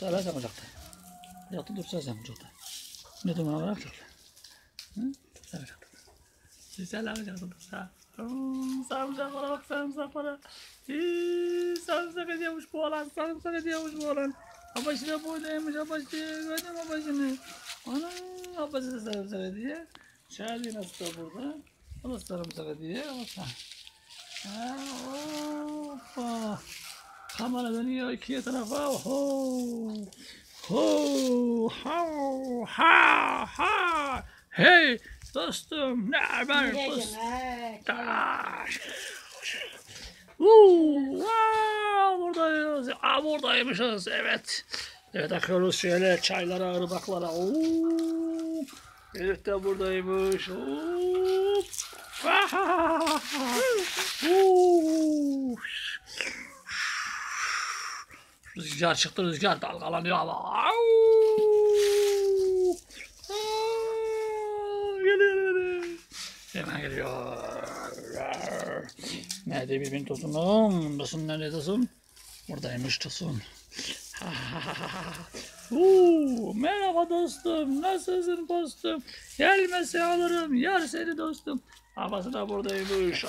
Sarı sen ocakta. Ocakta dursa sen ocakta. Ne duman var ocakta? Hı? Sen ocakta. Sen ocakta dursa. Hmm, Sarımsaklara bak sarımsaklara. Hii, sarımsak ediyormuş bu olan. Sarımsak ediyormuş bu olan. Abaşına buradaymış abaşı. Gördün mü abaşını? Ana abası da sarımsak ediyor. Şahane nasıl da burada. O da sarımsak ediyor. Ha, hoppa. Kamera dönüyor ikiye tarafa. Ho. Ho. Ha. Ha. Ha. Hey dostum ne haber? Taş. Uuu, wow, buradayız. Aa, buradaymışız, evet. Evet, akıyoruz şöyle çaylara, ırmaklara. Oo, Elif de buradaymış. Hop. Rüzgar çıktı, rüzgar dalgalanıyor. Aa, Geliyor. Hemen geliyor. Nerede bir bin tosunum? Tosun nerede tosun? Buradaymış tosun. Uuu, merhaba dostum. Nasılsın dostum? Gelmese alırım. Yer seni dostum. Babası da buradaymış.